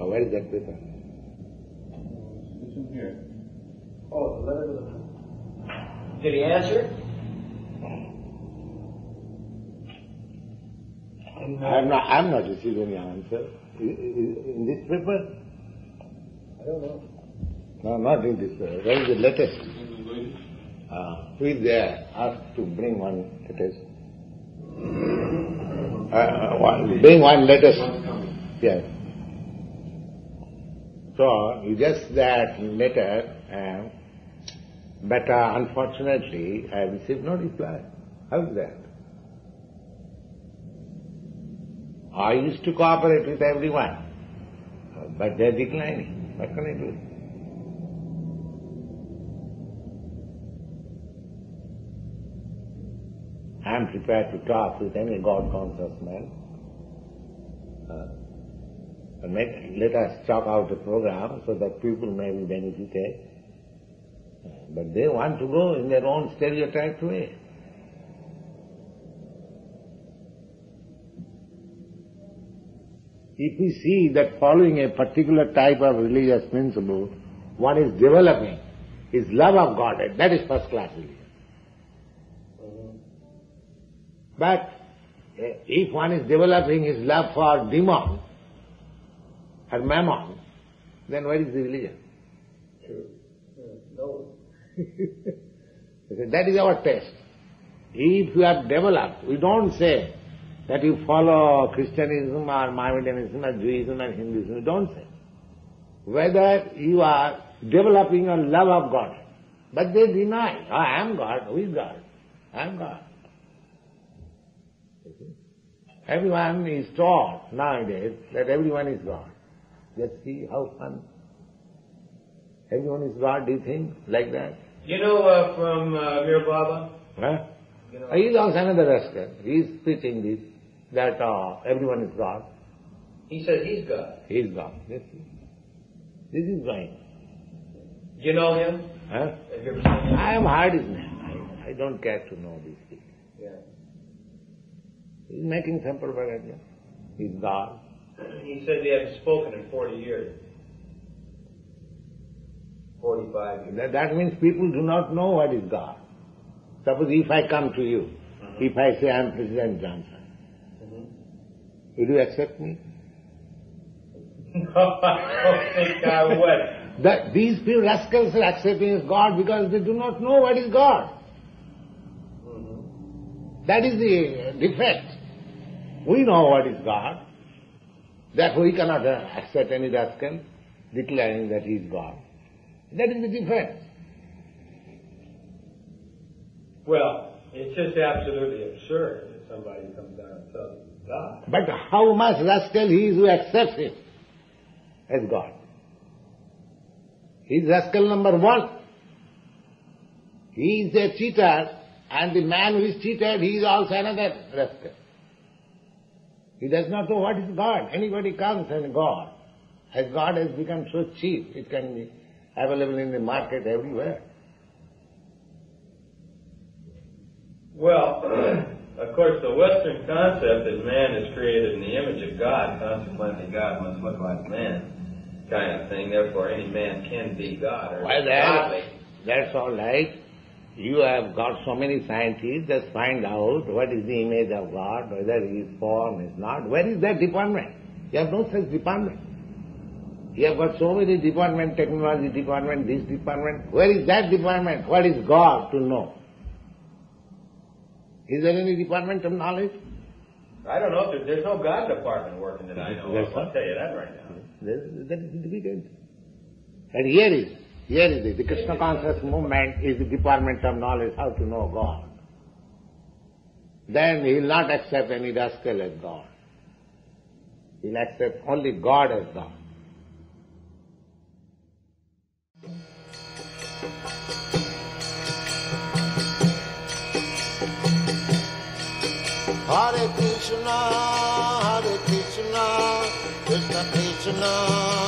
Oh, where is that paper? It's in here. Oh, the letter to the. Did he answer? I have not, I have not received any answer. I- I- In this paper? I don't know. No, not in this paper. Where is the letter? Uh, who is there? Ask to bring one latest. Uh, one, bring one letter. Yes. So, you just that letter, um, but uh, unfortunately, I received no reply. How is that? I used to cooperate with everyone, but they're declining. What can I do? I am prepared to talk with any God conscious man. Uh, make, let us chalk out a program so that people may be benefited. Uh, But they want to go in their own stereotyped way. If we see that following a particular type of religious principle, one is developing is love of Godhead, that is first class religion. But eh, if one is developing his love for demon or mammon, then where is the religion? No. That is our test. If you have developed, we don't say that you follow Christianism or Mohammedanism or Judaism or Hinduism, we don't say. Whether you are developing a love of God. But they deny, "Oh, I am God, who is God? I am God. Everyone is taught nowadays that everyone is God. Just see how fun. Everyone is God, do you think, like that? You know uh, from uh, Meher Baba? Huh? You know, He also another rascal. He is preaching this, that uh, everyone is God. he says he's God. He is God. Yes. This is. Do you know him? Huh? Have you him? I am heard his name. I, I don't care to know these people. Yeah. He is making temple propaganda. He is God. He said he hasn't spoken in 40 years. 45 years. That, that means people do not know what is God. Suppose if I come to you, if I say I am President Johnson, Mhm. will you accept me? No, I don't think I would. That these people rascals are accepting as God because they do not know what is God. Mhm. That is the defect. We know what is God. Therefore we cannot uh, accept any rascal declaring that he is God. That is the defect. Well, it's just absolutely absurd that somebody comes down and tells you he's God. But how much rascal he is who accepts him as God. He is rascal number one. He is a cheater and the man who is cheated, he is also another rascal. He does not know what is God. Anybody comes and God. As God has become so cheap, it can be available in the market everywhere. Well, of course, the Western concept is man is created in the image of God, consequently God must look like man, kind of thing. Therefore, any man can be God or Well, that, godly. that's all right. You have got so many scientists, just find out what is the image of God, whether he is form, is not. Where is that department? You have no such department. You have got so many department, technology department, this department. Where is that department? What is God to know? Is there any department of knowledge? I don't know there's, there's no God department working that I know. I'll tell you that right now. That that is difficult. And here is, here is. The Krishna conscious movement is the department of knowledge, how to know God. Then he will not accept any rascal as God. He will accept only God as God. Hare Krishna, Hare Krishna, Krishna Krishna.